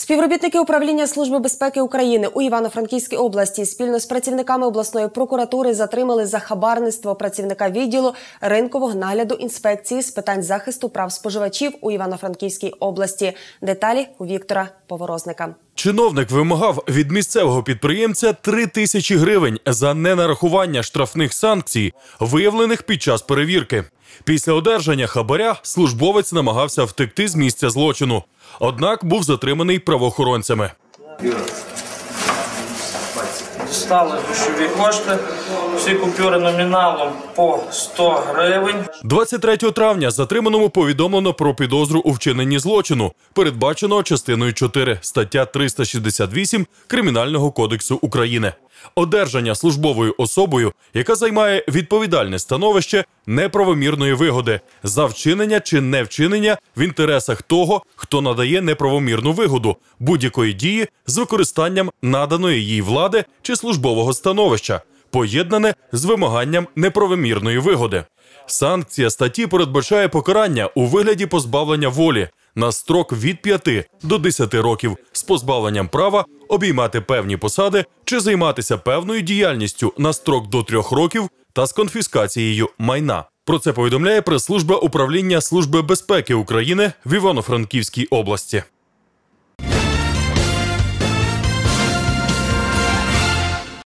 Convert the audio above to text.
Співробітники управління Служби безпеки України у Івано-Франківській області спільно з працівниками обласної прокуратури затримали за хабарництво працівника відділу ринкового нагляду інспекції з питань захисту прав споживачів у Івано-Франківській області. Деталі у Віктора Поворозника. Чиновник вимагав від місцевого підприємця 3 тисячі гривень за ненарахування штрафних санкцій, виявлених під час перевірки. Після одержання хабаря службовець намагався втекти з місця злочину, однак був затриманий правоохоронцями. Стали грошові кошти, всі купюри номіналом по 100 гривень. 23 травня затриманому повідомлено про підозру у вчиненні злочину, передбаченого частиною 4 стаття 368 Кримінального кодексу України. Одержання службовою особою, яка займає відповідальне становище неправомірної вигоди за вчинення чи невчинення в інтересах того, хто надає неправомірну вигоду будь-якої дії з використанням наданої їй влади чи службового становища, поєднане з вимаганням неправомірної вигоди. Санкція статті передбачає покарання у вигляді позбавлення волі на строк від 5 до 10 років з позбавленням права обіймати певні посади чи займатися певною діяльністю на строк до 3 років та з конфіскацією майна. Про це повідомляє прес-служба управління Служби безпеки України в Івано-Франківській області.